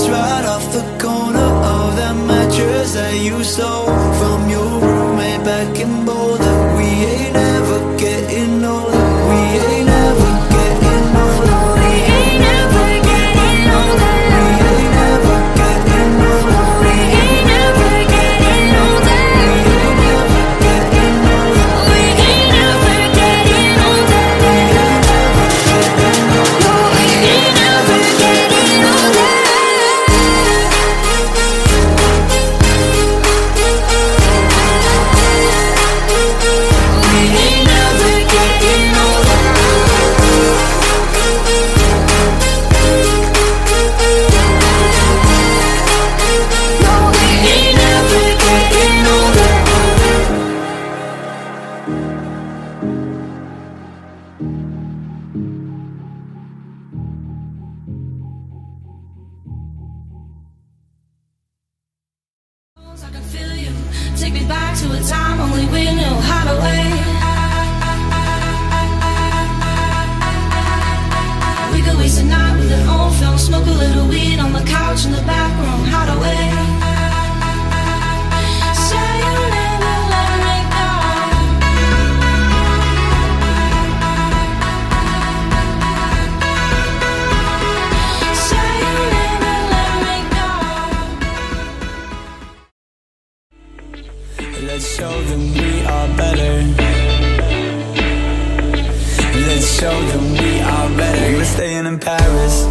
sheets right off the corner of that mattress that you stole from your roommate back in Boulder. Time only we knew show them we are better. Were staying in Paris